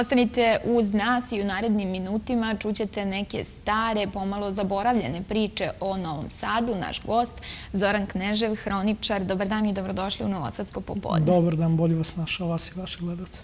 Ostanite uz nas i u narednim minutima čućete neke stare, pomalo zaboravljene priče o Novom Sadu. Naš gost, Zoran Knežev, hroničar. Dobar dan i dobrodošli u Novosadsko popodne. Dobar dan, bolje vas našao, vas i vaše gledace.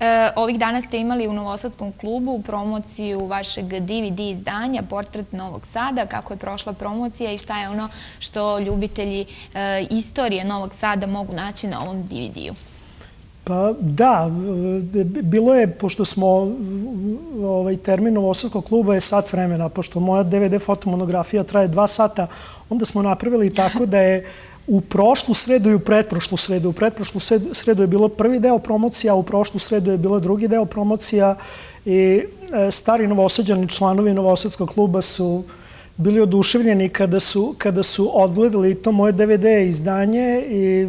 E, ovih dana ste imali u Novosadskom klubu promociju vašeg DVD izdanja, Portret Novog Sada. Kako je prošla promocija i šta je ono što ljubitelji e, istorije Novog Sada mogu naći na ovom DVD-u? Pa da, bilo je, pošto smo ovaj, termin Novosadskog kluba je sat vremena, pošto moja DVD fotomonografija traje dva sata, onda smo napravili tako da je u prošlu sredu i u pretprošlu sredu. U pretprošlu sredu je bilo prvi deo promocija, a u prošlu sredu je bilo drugi deo promocija i e, stari novosadđani članovi Novosadskog kluba su bili oduševljeni kada su, kada su odgledali to moje DVD izdanje i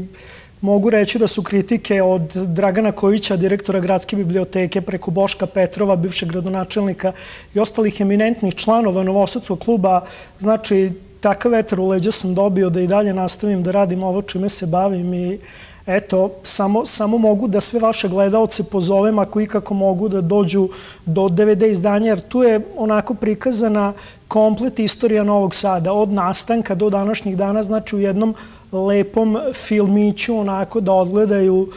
Mogu reći da su kritike od Dragana Kojića, direktora Gradske biblioteke, preko Boška Petrova, bivšeg gradonačelnika i ostalih eminentnih članova Novosadskog kluba. Znači, takav vetar u leđa sam dobio da i dalje nastavim da radim ovo čime se bavim i eto, samo, samo mogu da sve vaše gledalce pozovem ako ikako mogu da dođu do DVD izdanja, jer tu je onako prikazana komplet istorija Novog Sada, od nastanka do današnjih dana, znači u jednom lepom filmiću onako da odgledaju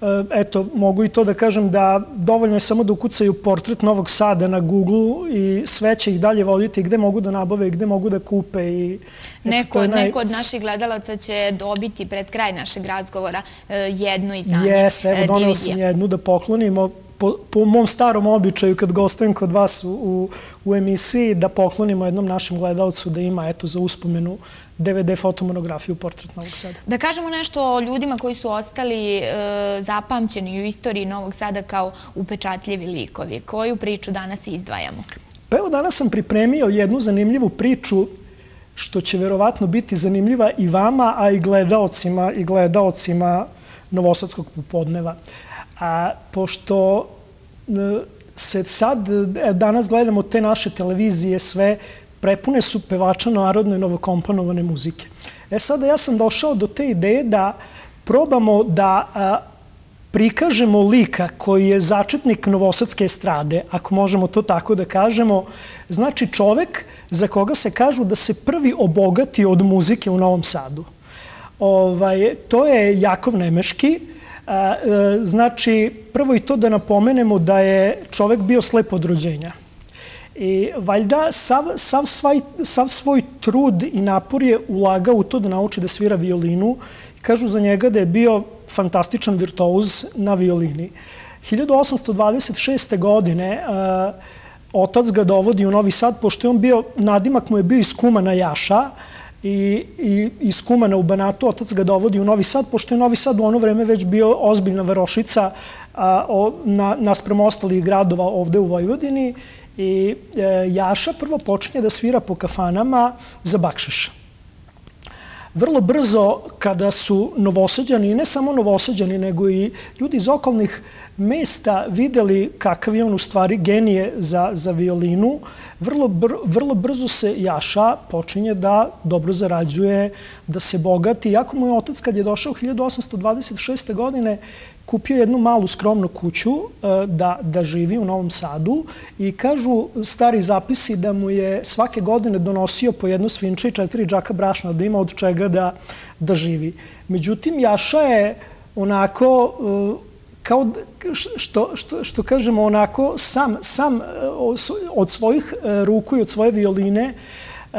e, eto, mogu i to da kažem da dovoljno je samo da ukucaju portret Novog Sada na Google i sve će ih dalje voditi gde mogu da nabave i gde mogu da kupe. I, neko, neko od naših gledalaca će dobiti pred kraj našeg razgovora e, jedno izdanje Jeste, evo, donio sam jednu da poklonimo po, po mom starom običaju kad gostujem kod vas u, u, u emisiji da poklonimo jednom našem gledalcu da ima eto za uspomenu DVD fotomonografiju Portret Novog Sada. Da kažemo nešto o ljudima koji su ostali e, zapamćeni u istoriji Novog Sada kao upečatljivi likovi. Koju priču danas izdvajamo? Pa evo danas sam pripremio jednu zanimljivu priču što će verovatno biti zanimljiva i vama, a i gledaocima i gledaocima Novosadskog popodneva. A pošto se sad e, danas gledamo te naše televizije sve prepune su pevača narodne novokomponovane muzike. E sada ja sam došao do te ideje da probamo da prikažemo lika koji je začetnik novosadske estrade, ako možemo to tako da kažemo, znači čovek za koga se kažu da se prvi obogati od muzike u Novom Sadu. Ovaj, to je Jakov Nemeški. E, znači, prvo i to da napomenemo da je čovek bio slep od rođenja. I valjda sav, sav, svaj, sav svoj trud i napor je ulagao u to da nauči da svira violinu. Kažu za njega da je bio fantastičan virtuoz na violini. 1826. godine uh, otac ga dovodi u Novi Sad, pošto je on bio, nadimak mu je bio iz Kumana Jaša, i, i iz Kumana u Banatu, otac ga dovodi u Novi Sad, pošto je Novi Sad u ono vreme već bio ozbiljna varošica a, o, na, nasprem ostalih gradova ovde u Vojvodini. I e, Jaša prvo počinje da svira po kafanama za bakšiš. Vrlo brzo, kada su novosađani, ne samo novosađani, nego i ljudi iz okolnih mesta videli kakav je on u stvari genije za, za violinu, vrlo, br, vrlo brzo se Jaša počinje da dobro zarađuje, da se bogati. Iako mu je otac, kad je došao 1826. godine, kupio jednu malu skromnu kuću e, da, da živi u Novom Sadu i kažu stari zapisi da mu je svake godine donosio po jednu svinče i četiri džaka brašna da ima od čega da, da živi. Međutim, Jaša je onako e, kao što, što, što kažemo onako sam, sam e, od svojih ruku i od svoje violine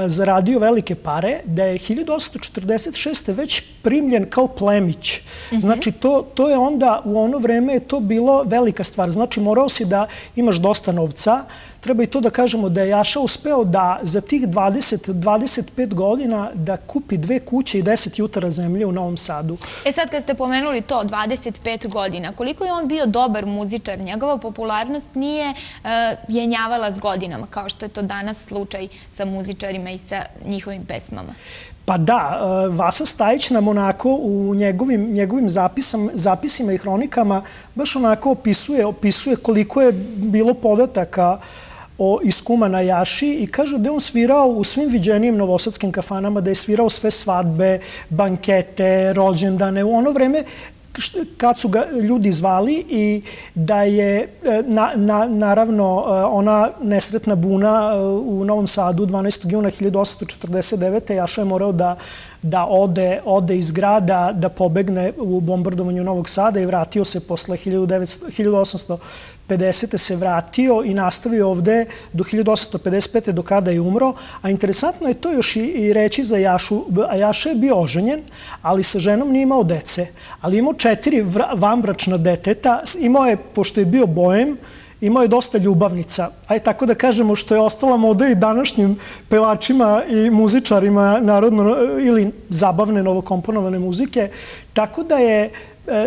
zaradio velike pare, da je 1846. već primljen kao plemić. Mhm. Znači, to, to je onda u ono vreme je to bilo velika stvar. Znači, morao si da imaš dosta novca, treba i to da kažemo da je Jaša uspeo da za tih 20-25 godina da kupi dve kuće i 10 jutara zemlje u Novom Sadu. E sad kad ste pomenuli to, 25 godina, koliko je on bio dobar muzičar? Njegova popularnost nije uh, jenjavala s godinama, kao što je to danas slučaj sa muzičarima i sa njihovim pesmama. Pa da, e, Vasa Stajić nam onako u njegovim, njegovim zapisam, zapisima i hronikama baš onako opisuje, opisuje koliko je bilo podataka uh, o iskuma na Jaši i kaže da je on svirao u svim viđenijim novosadskim kafanama, da je svirao sve svadbe, bankete, rođendane. U ono vreme kad su ga ljudi zvali i da je e, na, na, naravno e, ona nesretna buna e, u Novom Sadu 12. juna 1849. Jaša je morao da da ode, ode iz grada, da pobegne u bombardovanju Novog Sada i vratio se posle 1900, 1800 1850. se vratio i nastavio ovde do 1855. do kada je umro. A interesantno je to još i, reći za Jašu. A Jaša je bio oženjen, ali sa ženom nije imao dece. Ali imao četiri vambračna deteta. Imao je, pošto je bio bojem, imao je dosta ljubavnica. Aj tako da kažemo što je ostala moda i današnjim pevačima i muzičarima narodno ili zabavne novokomponovane muzike. Tako da je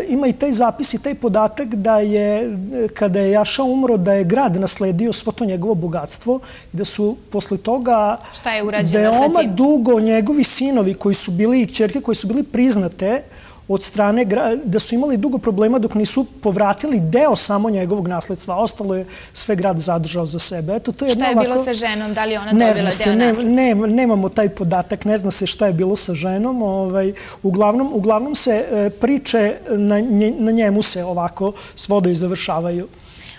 ima i taj zapis i taj podatak da je, kada je Jaša umro, da je grad nasledio svo to njegovo bogatstvo i da su posle toga Šta je urađeno veoma dugo njegovi sinovi koji su bili i čerke koji su bili priznate, od strane, da su imali dugo problema dok nisu povratili deo samo njegovog nasledstva. Ostalo je sve grad zadržao za sebe. Eto, to je šta je bilo sa ženom? Da li ona dobila deo nasledstva? Ne, nemamo taj podatak. Ne zna se šta je bilo sa ženom. Ovaj, uglavnom, uglavnom se e, priče na, na njemu se ovako svodo i završavaju.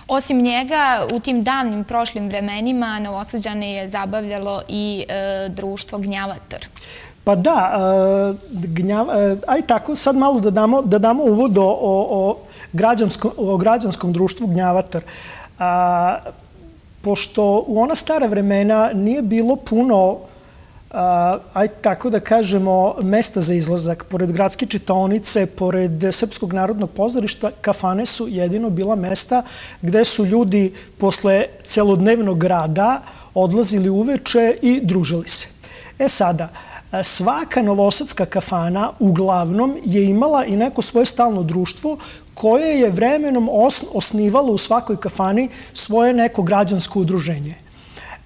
Osim njega, u tim davnim prošlim vremenima Novosadđane je zabavljalo i e, društvo Gnjavatar. Pa da, e, e, aj tako, sad malo da damo, da damo uvod o, o, građanskom, o građanskom društvu Gnjavatar. A, e, pošto u ona stara vremena nije bilo puno, aj tako da kažemo, mesta za izlazak. Pored gradske čitaonice, pored Srpskog narodnog pozorišta, kafane su jedino bila mesta gde su ljudi posle celodnevnog rada odlazili uveče i družili se. E sada, E, svaka novosadska kafana uglavnom je imala i neko svoje stalno društvo koje je vremenom osnivalo u svakoj kafani svoje neko građansko udruženje.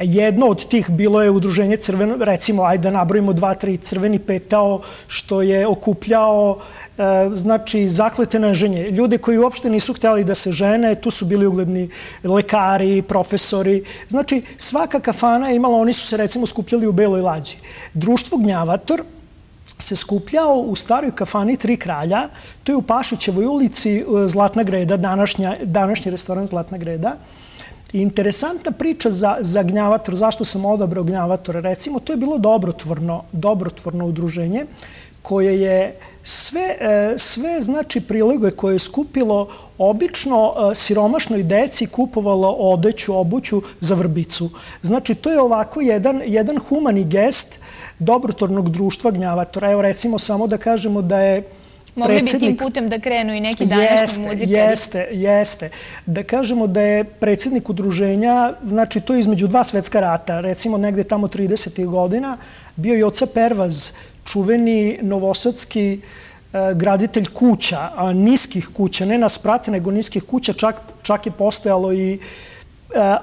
Jedno od tih bilo je udruženje crveno, recimo, ajde da nabrojimo dva, tri crveni petao, što je okupljao e, znači, zakletene ženje. Ljude koji uopšte nisu htjeli da se žene, tu su bili ugledni lekari, profesori. Znači, svaka kafana je imala, oni su se recimo skupljali u Beloj lađi. Društvo Gnjavator se skupljao u staroj kafani Tri kralja, to je u Pašićevoj ulici e, Zlatna greda, današnja, današnji restoran Zlatna greda. Interesantna priča za, za gnjavator, zašto sam odabrao gnjavatora, recimo, to je bilo dobrotvorno, dobrotvorno udruženje koje je sve, e, sve znači priloge koje je skupilo obično e, siromašnoj deci kupovalo odeću, obuću za vrbicu. Znači, to je ovako jedan, jedan humani gest dobrotornog društva gnjavatora. Evo, recimo, samo da kažemo da je Mogli bi tim putem da krenu i neki današnji muzikari. Jeste, jeste. Da kažemo da je predsjednik udruženja, znači to je između dva svetska rata, recimo negde tamo 30. godina, bio i oca Pervaz, čuveni novosadski e, graditelj kuća, niskih kuća, ne nas prate, nego niskih kuća, čak, čak je postojalo i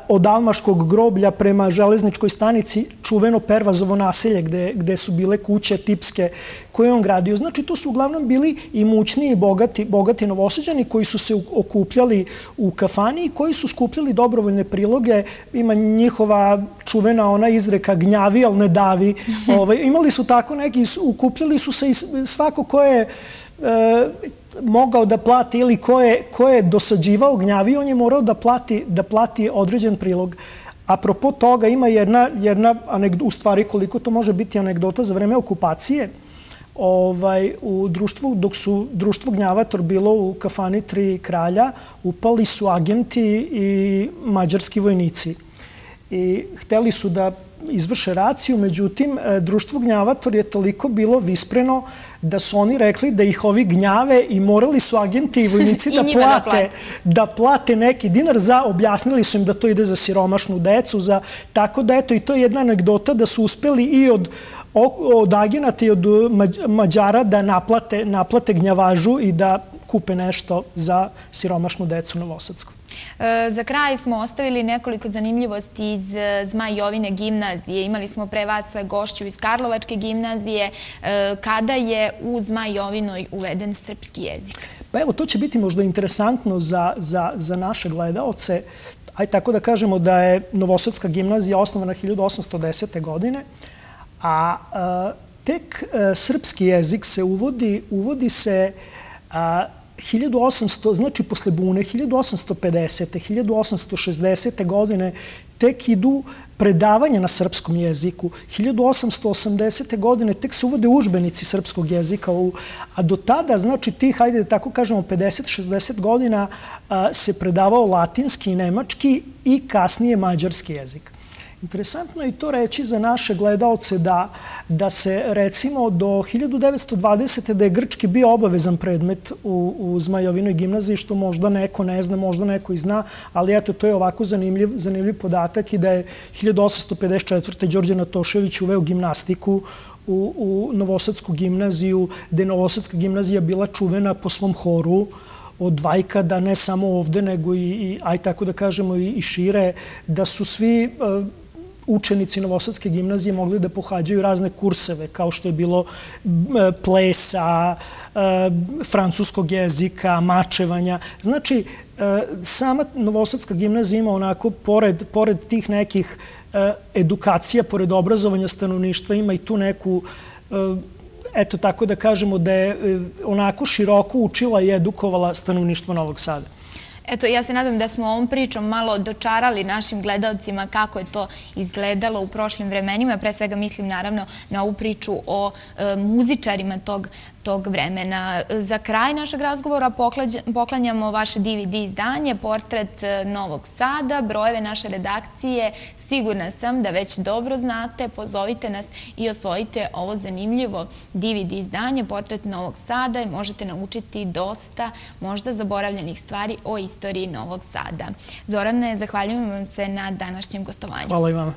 od Almaškog groblja prema železničkoj stanici čuveno Pervazovo naselje gde, gde su bile kuće tipske koje on gradio. Znači, to su uglavnom bili i mućni i bogati, bogati novoseđani koji su se okupljali u kafani i koji su skupljali dobrovoljne priloge. Ima njihova čuvena ona izreka gnjavi, ali ne davi. Ovaj, imali su tako neki, ukupljali su se i svako ko je e, mogao da plati ili ko je, ko je dosađivao gnjavio, on je morao da plati, da plati određen prilog. Apropo toga ima jedna, jedna anegdota, u stvari koliko to može biti anegdota za vreme okupacije, ovaj, u društvu, dok su društvo Gnjavator bilo u kafani Tri kralja, upali su agenti i mađarski vojnici. I hteli su da izvrše raciju, međutim, e, društvo Gnjavator je toliko bilo vispreno da su oni rekli da ih ovi gnjave i morali su agenti i vojnici da, plate, da plate neki dinar za, objasnili su im da to ide za siromašnu decu, za, tako da eto i to je jedna anegdota da su uspeli i od od agenata i od Mađara da naplate, naplate gnjavažu i da kupe nešto za siromašnu decu Novosadsku. E, za kraj smo ostavili nekoliko zanimljivosti iz e, Zmajovine gimnazije. Imali smo pre vas gošću iz Karlovačke gimnazije. E, kada je u Zmajovinoj uveden srpski jezik? Pa evo, to će biti možda interesantno za, za, za naše gledalce. Aj tako da kažemo da je Novosadska gimnazija osnovana 1810. godine, a e, tek srpski jezik se uvodi, uvodi se 1800, znači posle bune, 1850. 1860. godine tek idu predavanja na srpskom jeziku. 1880. godine tek se uvode užbenici srpskog jezika, a do tada, znači tih, hajde da tako kažemo, 50-60 godina se predavao latinski i nemački i kasnije mađarski jezik. Interesantno je i to reći za naše gledalce da, da se recimo do 1920. da je grčki bio obavezan predmet u, u Zmajovinoj gimnaziji, što možda neko ne zna, možda neko i zna, ali eto, to je ovako zanimljiv, zanimljiv podatak i da je 1854. Đorđe Natošević uveo gimnastiku u, u Novosadsku gimnaziju, gde je Novosadska gimnazija bila čuvena po svom horu, od Vajkada, ne samo ovde, nego i, i aj tako da kažemo, i, i šire, da su svi eh, učenici Novosadske gimnazije mogli da pohađaju razne kurseve, kao što je bilo e, plesa, e, francuskog jezika, mačevanja. Znači, e, sama Novosadska gimnazija ima onako, pored, pored tih nekih edukacija, pored obrazovanja stanovništva, ima i tu neku eto tako da kažemo da je onako široko učila i edukovala stanovništvo Novog Sada. Eto, ja se nadam da smo ovom pričom malo dočarali našim gledalcima kako je to izgledalo u prošlim vremenima. Pre svega mislim naravno na ovu priču o e, muzičarima tog tog vremena. Za kraj našeg razgovora poklanjamo vaše DVD izdanje, portret e, Novog Sada, brojeve naše redakcije. Sigurna sam da već dobro znate, pozovite nas i osvojite ovo zanimljivo DVD izdanje, portret Novog Sada i možete naučiti dosta možda zaboravljenih stvari o istoriji Novog Sada. Zorane, zahvaljujem vam se na današnjem gostovanju. Hvala i vama.